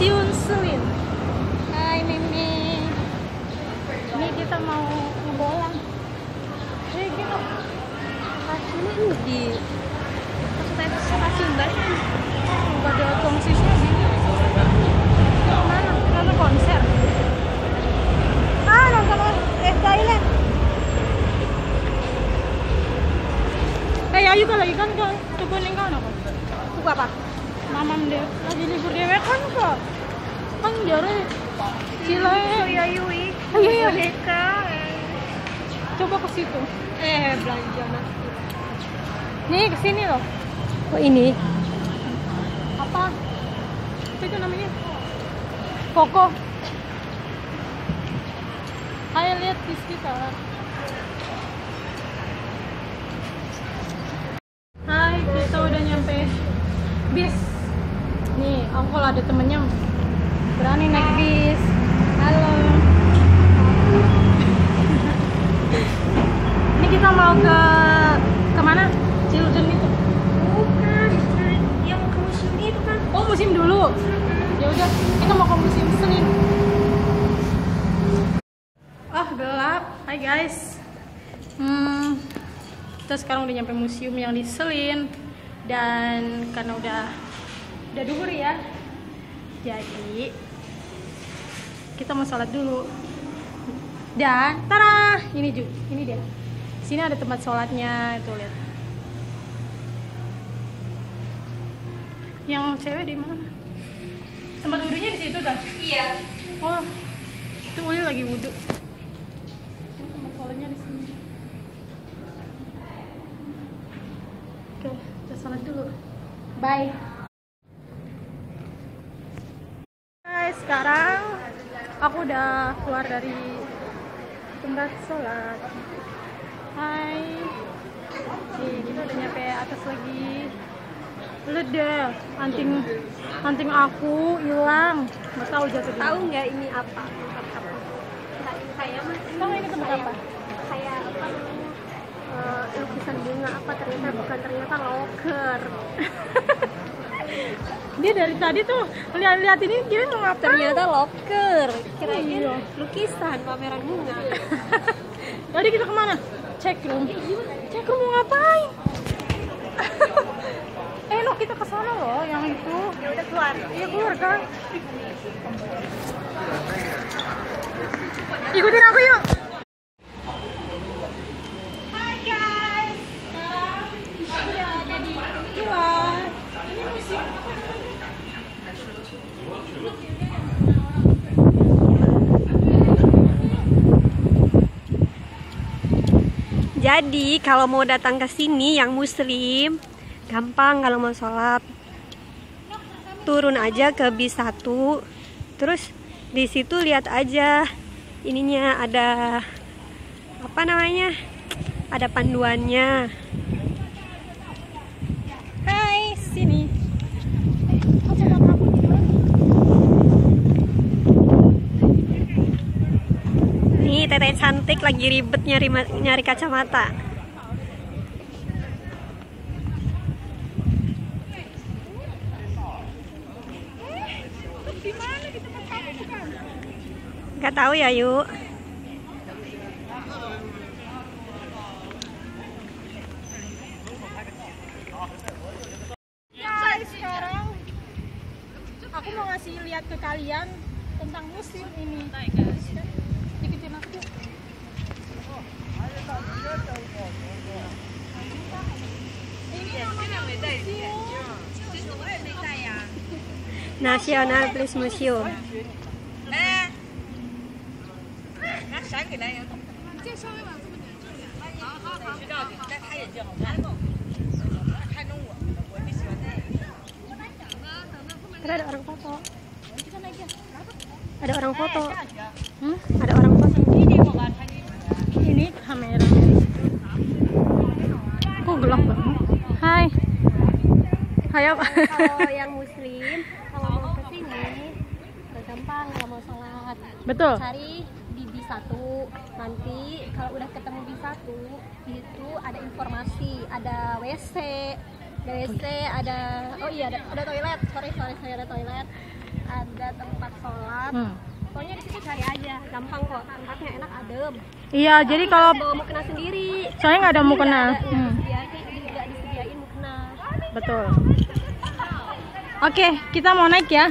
Museum Selin. Hai Mimi. Ini kita mau ngebolang. Eh gitu. Ini di stasiun Bandung. Nggak ada kongsinya gini. Mana? Nonton konser. Ah, nonton eh Thailand. Eh, ayo kalau ikan kan coba ning kan apa? Tuku apa? Mamam deh, lagi libur dewe kan kok. Kan jare Cilae. Iya Yui. Iya, iya. Boneka. Coba ke situ. Eh belanja nanti. Nih, ke sini loh. Oh ini. Apa? Apa itu namanya? Koko. Ayo lihat di sekitar. Hai, kita udah nyampe bis. Nih, Ongkol ada temennya berani naik bis. Halo. Mau ke ke mana? Children itu. Bukan. Yang ke museum itu kan. Oh musim dulu. Ya udah, kita mau ke musim Senin. Oh gelap. Hai guys. Hmm, kita sekarang udah nyampe museum yang di Selin dan karena udah udah duhur ya. Jadi kita mau sholat dulu. Dan tara, ini Ju, ini dia. Sini ada tempat sholatnya, tuh lihat. Yang cewek di mana? Tempat wudhunya di situ kan? Iya. Oh, itu Uli lagi wudhu. Tempat sholatnya di sini. Oke, kita sholat dulu. Bye. Hai, sekarang aku udah keluar dari tempat sholat. Hai. Nih, kita udah nyampe atas lagi. Lihat deh, anting anting aku hilang. Nggak tahu jatuh Tahu nggak ini apa? Apa? Kayak mas. Tahu ini tempat apa? Kayak apa namanya? Eh, lukisan bunga apa ternyata bukan ternyata loker Dia dari tadi tuh lihat-lihat ini dia mau ngapain? ternyata loker kirain Iya. lukisan pameran bunga Jadi kita ke mana? Cek room. Cek room mau ngapain? Eh, no, kita ke sana loh, yang itu. ya udah keluar Iya keluar kan? Ikutin aku yuk. Hai guys. Sekarang aku udah ada di luar. Ini musim. Jadi kalau mau datang ke sini yang muslim gampang kalau mau sholat. Turun aja ke bis 1 terus di situ lihat aja ininya ada apa namanya ada panduannya. Hai, sini. Nih teteh cantik lagi ribet nyari nyari kacamata Di mana di tempat kamu bukan? Nggak tahu ya yuk Guys, sekarang aku mau ngasih lihat ke kalian tentang musim ini. Ikutin aku. Ini namanya museum. National Police Museum 介绍一把这么点。 Ada ada orang foto. Kita naik ya. Ada orang foto. Hmm? Ada orang foto. Ini kamera. Kok gelap banget? Hai. Hai apa? Kalau yang muslim, kalau mau ke sini udah gampang kalau mau sholat. Betul. Cari di bis satu. Nanti kalau udah ketemu bis satu, itu ada informasi, ada WC, ada WC, ada oh iya ada, ada toilet. Sorry sorry saya ada toilet. ada tempat sholat Hmm. pokoknya di situ cari aja gampang kok tempatnya enak adem Iya, jadi kalau bawa mukena sendiri soalnya nggak ada mukena. Nggak ada, Hmm, disediain mukena betul. Oke, kita mau naik ya.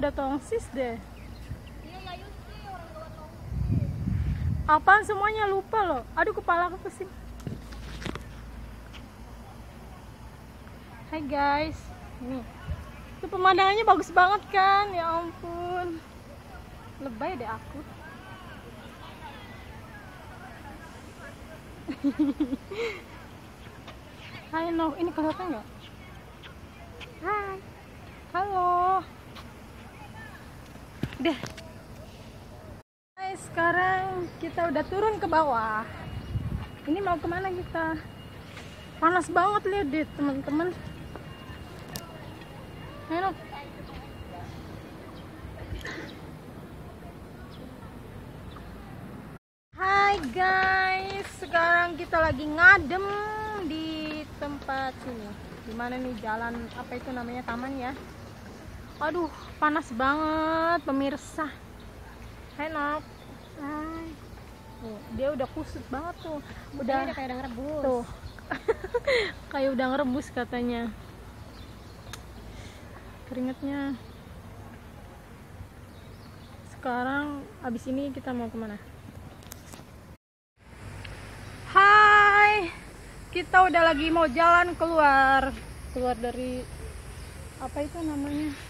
ada tongsis deh. Apaan semuanya lupa loh. Aduh kepala aku pusing. Hai guys. Ini. Itu pemandangannya bagus banget kan? Ya ampun. Lebay deh aku. Hai no, ini kelihatan nggak? Hai, halo. Hai, sekarang kita udah turun ke bawah. Ini mau ke mana kita? Panas banget lihat deh teman-teman. No. Hai guys, sekarang kita lagi ngadem di tempat sini. Di mana nih jalan apa itu namanya taman ya? Aduh, panas banget pemirsa. Hai Nok. Hai. Nih, dia udah kusut banget tuh. Udah kayak udah ngerebus tuh. kayak udah ngerebus katanya. Keringetnya. Sekarang abis ini kita mau ke mana? Hai, kita udah lagi mau jalan keluar, keluar dari apa itu namanya?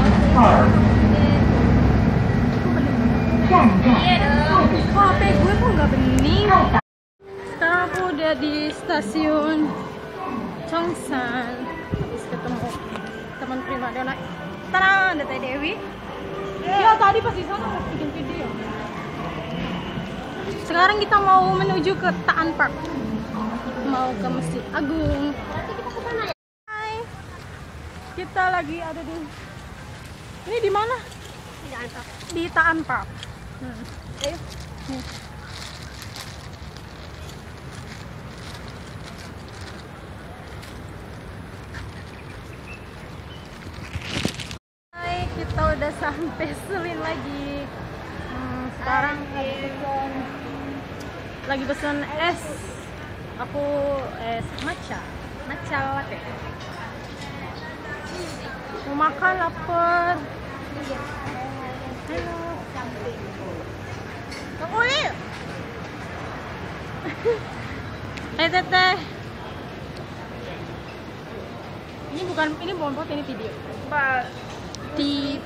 bening sekarang aku udah di stasiun Chongsan. Habis ketemu teman primadona Tara, ada Teh Dewi. Ya tadi pas di sana mau bikin video. Sekarang kita mau menuju ke Taan Park. Mau ke Masjid Agung. Hai. Kita lagi ada di ini di mana? Di Taan Park. Hmm. ayo. Hai, kita udah sampai Selin lagi. Hmm, sekarang lagi pesen, lagi pesen es. Aku es matcha, matcha latte. Mau makan lapar. Halo. Uli. Hai teteh. Ini bukan ini bukan foto ini video. Pak Di